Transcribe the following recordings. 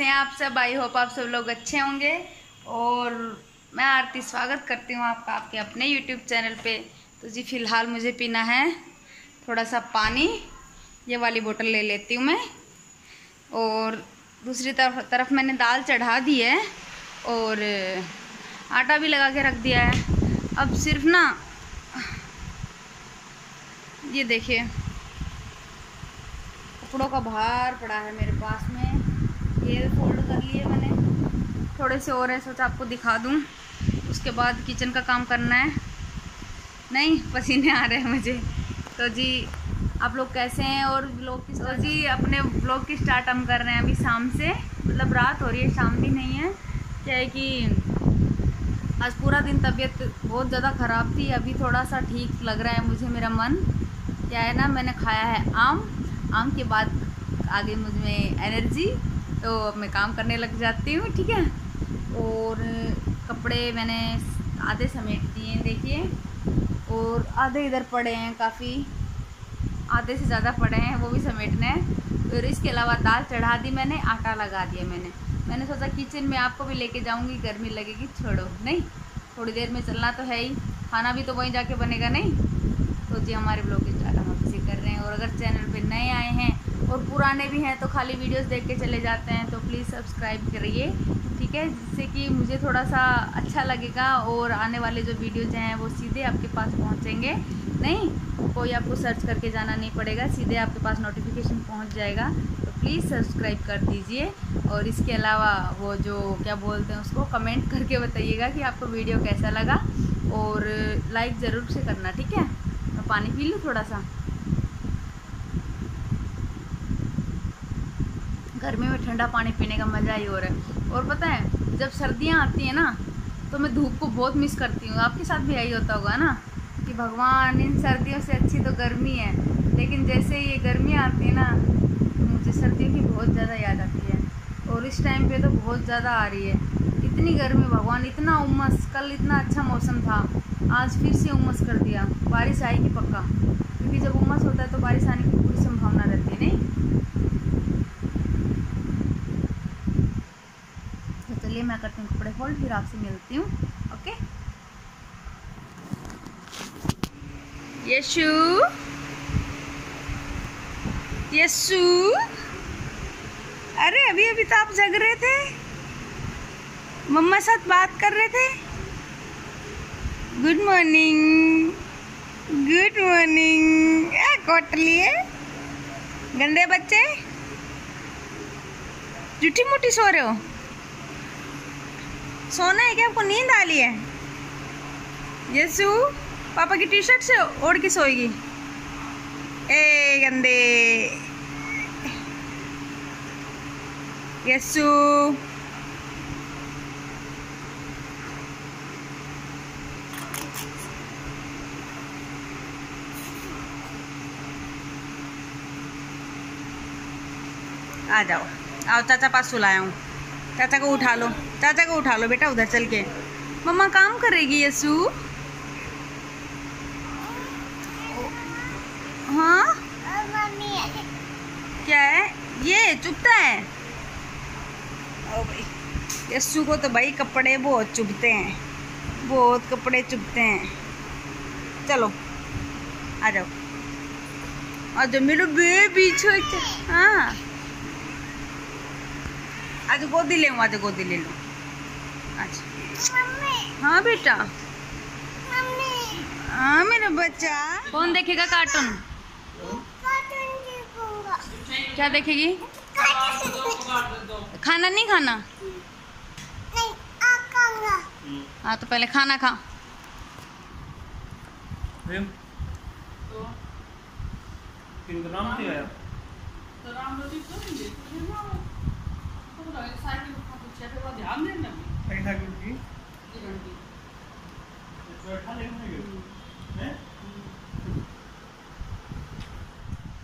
कैसे हैं आप सब? आई होप आप सब लोग अच्छे होंगे। और मैं आरती स्वागत करती हूँ आपका आपके अपने यूट्यूब चैनल पे। तो जी, फ़िलहाल मुझे पीना है थोड़ा सा पानी। ये वाली बोतल ले लेती हूँ मैं। और दूसरी तरफ़ तरफ़ मैंने दाल चढ़ा दी है। और आटा भी लगा के रख दिया है। अब सिर्फ़ ना, ये देखिए कपड़ों का भार पड़ा है मेरे पास में। ये फोल्ड कर लिए मैंने। थोड़े से और है सोचा आपको दिखा दूँ। उसके बाद किचन का काम करना है। नहीं पसीने आ रहे हैं मुझे। तो जी आप लोग कैसे हैं और ब्लॉग की तो जी अपने ब्लॉग की स्टार्ट हम कर रहे हैं अभी शाम से। मतलब रात हो रही है शाम भी नहीं है। क्या है कि आज पूरा दिन तबीयत बहुत ज़्यादा ख़राब थी। अभी थोड़ा सा ठीक लग रहा है मुझे मेरा मन। क्या है ना मैंने खाया है आम। आम के बाद आगे मुझमें एनर्जी तो अब मैं काम करने लग जाती हूँ, ठीक है? और कपड़े मैंने आधे समेट दिए हैं, देखिए। और आधे इधर पड़े हैं काफ़ी। आधे से ज़्यादा पड़े हैं, वो भी समेटने हैं। और इसके अलावा दाल चढ़ा दी मैंने, आटा लगा दिया मैंने। मैंने सोचा किचन में आपको भी लेके जाऊँगी, गर्मी लगेगी, छोड़ो। नहीं, थोड़ी देर में चलना तो है ही। खाना भी तो वहीं जाके बनेगा, नहीं? तो जी, हमारे ब्लॉग की स्टार्ट हम से कर रहे हैं। और अगर चैनल पर नए आए हैं और पुराने भी हैं तो खाली वीडियोस देख के चले जाते हैं तो प्लीज़ सब्सक्राइब करिए, ठीक है? जिससे कि मुझे थोड़ा सा अच्छा लगेगा और आने वाले जो वीडियोज़ हैं वो सीधे आपके पास पहुँचेंगे। नहीं, कोई आपको सर्च करके जाना नहीं पड़ेगा, सीधे आपके पास नोटिफिकेशन पहुँच जाएगा। तो प्लीज़ सब्सक्राइब कर दीजिए और इसके अलावा वो जो, क्या बोलते हैं उसको कमेंट करके बताइएगा कि आपको वीडियो कैसा लगा और लाइक ज़रूर से करना, ठीक है? मैं पानी पी लूँ थोड़ा सा? गर्मी में ठंडा पानी पीने का मज़ा ही रहा है। और पता है, जब सर्दियाँ आती हैं ना तो मैं धूप को बहुत मिस करती हूँ। आपके साथ भी यही होता होगा ना, कि भगवान, इन सर्दियों से अच्छी तो गर्मी है, लेकिन जैसे ये गर्मियाँ आती है ना तो मुझे सर्दियों की बहुत ज़्यादा याद आती है। और इस टाइम पे तो बहुत ज़्यादा आ रही है। इतनी गर्मी, भगवान, इतना उमस, कल इतना अच्छा मौसम था, आज फिर से उमस कर दिया। बारिश आएगी पक्का, क्योंकि जब उमस होता है तो बारिश आने की पूरी संभावना रहती है, नहीं तो चलिए मैं करती हूँ कपड़े फोल्ड फिर आपसे मिलती हूँ ओके यशु यशु। अरे अभी अभी तो आप जग रहे थे। मम्मा साथ बात कर रहे थे। Good morning good morning quote लिए गंदे बच्चे। जूठी मोटी सो रहे हो। सोना है क्या? आपको नींद आ रही है। यशु, पापा की टी शर्ट से ओढ़ के सोएगी। ए, गंदे। यशु। आ जाओ। आओ, चाचा पास सुलाया हूँ। चाचा को उठा लो। चाचा को उठा लो बेटा, उधर चल के। मम्मा, काम करेगी यसु? हाँ? क्या है? ये, चुपता है? यस्सू को तो भाई कपड़े बहुत चुभते हैं। बहुत कपड़े चुभते हैं। चलो, आ जाओ। आ जाओ, मेरे बेबी छोटा। हाँ। आज गोदी ले आज गोदी ले लो। अच्छा हाँ बेटा। हाँ मेरा बच्चा। कौन देखेगा कार्टून क्या देखेगी? खाना नहीं खाना? हाँ तो पहले खाना खा।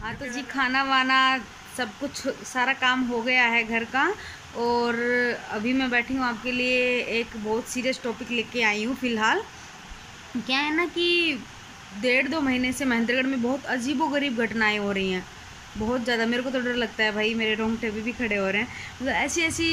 हाँ तो जी खाना वाना सब कुछ सारा काम हो गया है घर का। और अभी मैं बैठी हूँ आपके लिए एक बहुत सीरियस टॉपिक लेके आई हूँ फ़िलहाल। क्या है ना कि डेढ़ दो महीने से महेंद्रगढ़ में बहुत अजीबो गरीब घटनाएँ हो रही हैं। बहुत ज़्यादा मेरे को तो डर लगता है भाई मेरे रोंगटे भी, भी खड़े हो रहे हैं। मतलब ऐसी ऐसी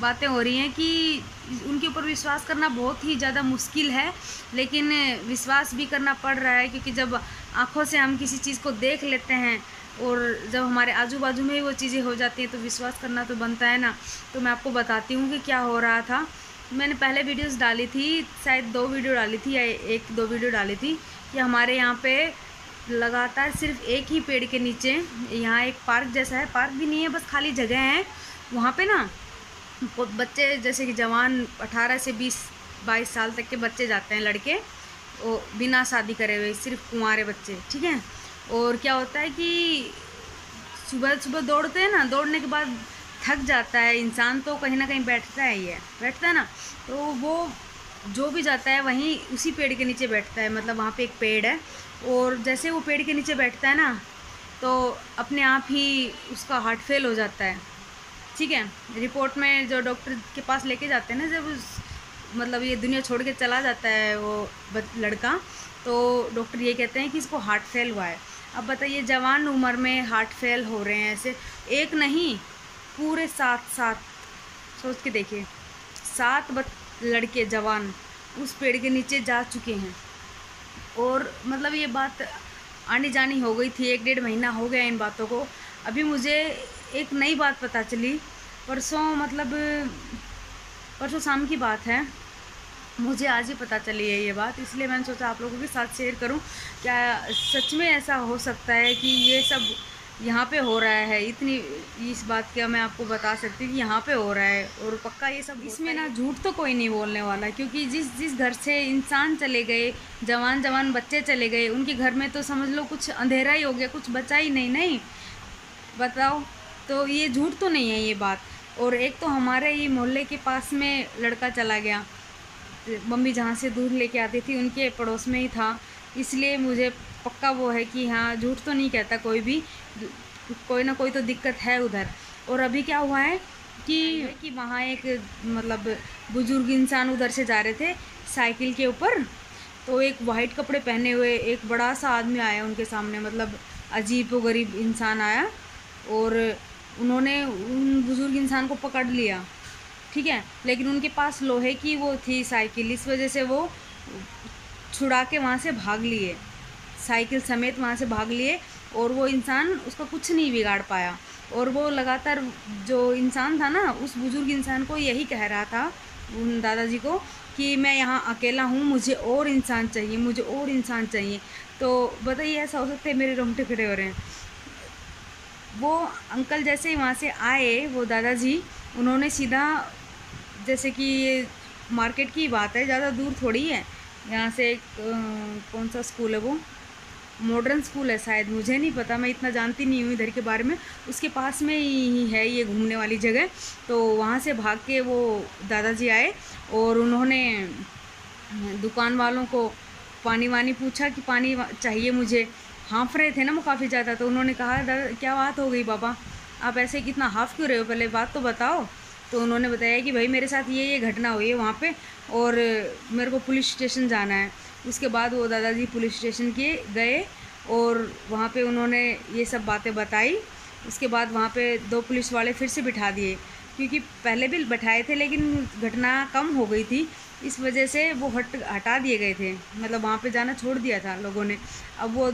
बातें हो रही हैं कि उनके ऊपर विश्वास करना बहुत ही ज़्यादा मुश्किल है लेकिन विश्वास भी करना पड़ रहा है क्योंकि जब आँखों से हम किसी चीज़ को देख लेते हैं और जब हमारे आजू बाजू में ही वो चीज़ें हो जाती हैं तो विश्वास करना तो बनता है ना। तो मैं आपको बताती हूँ कि क्या हो रहा था। मैंने पहले वीडियोस डाली थी शायद दो वीडियो डाली थी या एक दो वीडियो डाली थी कि हमारे यहाँ पे लगातार सिर्फ़ एक ही पेड़ के नीचे, यहाँ एक पार्क जैसा है, पार्क भी नहीं है, बस खाली जगह है। वहाँ पे ना बच्चे, जैसे कि जवान 18 से 20 22 साल तक के बच्चे जाते हैं, लड़के, वो बिना शादी करे हुए, सिर्फ़ कुंवारे बच्चे, ठीक है? और क्या होता है कि सुबह सुबह दौड़ते हैं ना, दौड़ने के बाद थक जाता है इंसान तो कहीं ना कहीं बैठता है ही है बैठता है ना? तो वो जो भी जाता है वहीं उसी पेड़ के नीचे बैठता है मतलब वहाँ पे एक पेड़ है। और जैसे वो पेड़ के नीचे बैठता है ना तो अपने आप ही उसका हार्ट फेल हो जाता है। ठीक है? रिपोर्ट में जो डॉक्टर के पास लेके जाते हैं ना, जब उस मतलब ये दुनिया छोड़ के चला जाता है वो लड़का तो डॉक्टर ये कहते हैं कि इसको हार्ट फेल हुआ है। अब बताइए, जवान उम्र में हार्ट फेल हो रहे हैं ऐसे, एक नहीं, पूरे सात सात सोच के देखिए, सात लड़के, जवान, उस पेड़ के नीचे जा चुके हैं। और मतलब ये बात आनी जानी हो गई थी, एक डेढ़ महीना हो गया इन बातों को। अभी मुझे एक नई बात पता चली। परसों मतलब परसों शाम की बात है। मुझे आज ही पता चली है ये बात, इसलिए मैंने सोचा आप लोगों के साथ शेयर करूँ। क्या सच में ऐसा हो सकता है कि ये सब यहाँ पे हो रहा है। इतनी इस बात का मैं आपको बता सकती हूँ कि यहाँ पे हो रहा है और पक्का ये सब इसमें ना झूठ तो कोई नहीं बोलने वाला क्योंकि जिस जिस घर से इंसान चले गए जवान जवान बच्चे चले गए उनके घर में तो समझ लो कुछ अंधेरा ही हो गया कुछ बचा ही नहीं नहीं? बताओ तो ये झूठ तो नहीं है ये बात। और एक तो हमारे ये मोहल्ले के पास में लड़का चला गया मम्मी जहाँ से दूध लेके आती थी उनके पड़ोस में ही था। इसलिए मुझे पक्का वो है कि हाँ झूठ तो नहीं कहता कोई भी। कोई ना कोई तो दिक्कत है उधर। और अभी क्या हुआ है कि कि वहाँ एक मतलब बुज़ुर्ग इंसान उधर से जा रहे थे साइकिल के ऊपर तो एक वाइट कपड़े पहने हुए एक बड़ा सा आदमी आया उनके सामने मतलब अजीब व गरीब इंसान आया और उन्होंने उन बुज़ुर्ग इंसान को पकड़ लिया। ठीक है? लेकिन उनके पास लोहे की वो थी साइकिल, इस वजह से वो छुड़ा के वहाँ से भाग लिए। साइकिल समेत वहाँ से भाग लिए और वो इंसान उसका कुछ नहीं बिगाड़ पाया। और वो लगातार जो इंसान था ना, उस बुज़ुर्ग इंसान को यही कह रहा था, उन दादाजी को कि मैं यहाँ अकेला हूँ, मुझे और इंसान चाहिए, मुझे और इंसान चाहिए। तो बताइए, ऐसा हो सकता है मेरे रोंगटे खड़े हो रहे हैं। वो अंकल जैसे ही वहाँ से आए, वो दादाजी, उन्होंने सीधा, जैसे कि ये मार्केट की बात है, ज़्यादा दूर थोड़ी है। यहाँ से एक कौन सा स्कूल है वो? मॉडर्न स्कूल है शायद, मुझे नहीं पता, मैं इतना जानती नहीं हूँ इधर के बारे में। उसके पास में ही, है ये घूमने वाली जगह। तो वहाँ से भाग के वो दादाजी आए और उन्होंने दुकान वालों को पानी वानी पूछा कि पानी चाहिए मुझे। हाँफ रहे थे ना वो काफ़ी ज़्यादा तो उन्होंने कहा, दादा, क्या बात हो गई बाबा? आप ऐसे कितना हाफ़ क्यों रहे हो? पहले बात तो बताओ। तो उन्होंने बताया कि भाई मेरे साथ ये ये घटना हुई है वहाँ पे और मेरे को पुलिस स्टेशन जाना है। उसके बाद वो दादाजी पुलिस स्टेशन के गए और वहाँ पे उन्होंने ये सब बातें बताई। उसके बाद वहाँ पे दो पुलिस वाले फिर से बिठा दिए, क्योंकि पहले भी बैठाए थे लेकिन घटना कम हो गई थी। इस वजह से वो हट, हटा दिए गए थे। मतलब वहाँ पे जाना छोड़ दिया था लोगों ने। अब वो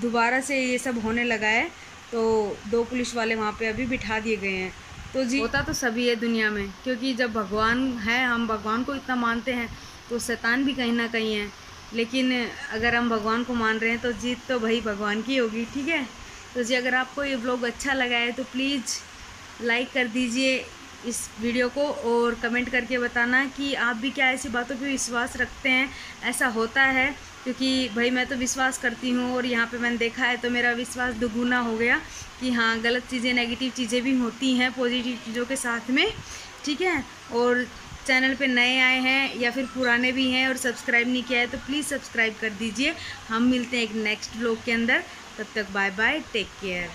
दोबारा से ये सब होने लगा है तो दो पुलिस वाले वहाँ पे अभी बिठा दिए गए हैं। तो जी। होता तो सभी है दुनिया में, क्योंकि जब भगवान है, हम भगवान को इतना मानते हैं तो शैतान भी कहीं ना कहीं है। लेकिन अगर हम भगवान को मान रहे हैं तो जीत तो भाई भगवान की होगी, ठीक है? तो जी, अगर आपको ये ब्लॉग अच्छा लगा है तो प्लीज़ लाइक कर दीजिए इस वीडियो को, और कमेंट करके बताना कि आप भी क्या ऐसी बातों पे विश्वास रखते हैं, ऐसा होता है। क्योंकि भाई मैं तो विश्वास करती हूँ और यहाँ पे मैंने देखा है तो मेरा विश्वास दुगुना हो गया कि हाँ गलत चीज़ें नेगेटिव चीज़ें भी होती हैं पॉजिटिव चीज़ों के साथ में, ठीक है? और चैनल पे नए आए हैं या फिर पुराने भी हैं और सब्सक्राइब नहीं किया है तो प्लीज़ सब्सक्राइब कर दीजिए। हम मिलते हैं एक नेक्स्ट ब्लॉग के अंदर। तब तक बाय बाय टेक केयर